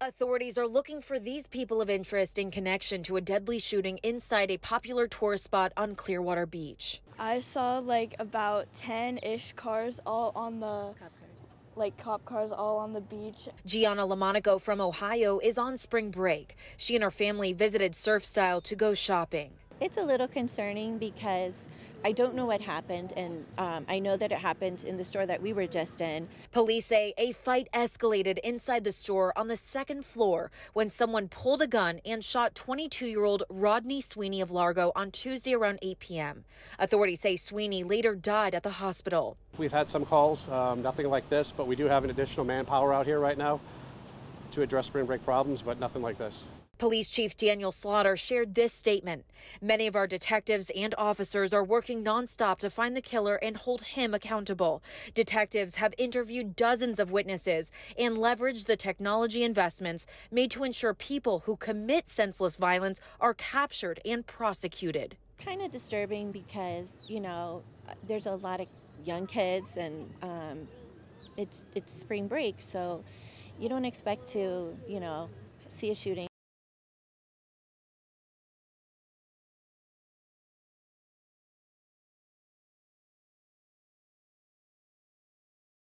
Authorities are looking for these people of interest in connection to a deadly shooting inside a popular tourist spot on Clearwater Beach. I saw like about 10 ish cars all on the like cop cars all on the beach. Gianna Lamonaco from Ohio is on spring break. She and her family visited Surf Style to go shopping. It's a little concerning because I don't know what happened, and um, I know that it happened in the store that we were just in. Police say a fight escalated inside the store on the second floor when someone pulled a gun and shot 22 year old Rodney Sweeney of Largo on Tuesday around 8 p.m. Authorities say Sweeney later died at the hospital. We've had some calls, um, nothing like this, but we do have an additional manpower out here right now to address spring break problems, but nothing like this. Police Chief Daniel Slaughter shared this statement. Many of our detectives and officers are working nonstop to find the killer and hold him accountable. Detectives have interviewed dozens of witnesses and leveraged the technology investments made to ensure people who commit senseless violence are captured and prosecuted. Kind of disturbing because, you know, there's a lot of young kids and um, it's, it's spring break, so you don't expect to, you know, see a shooting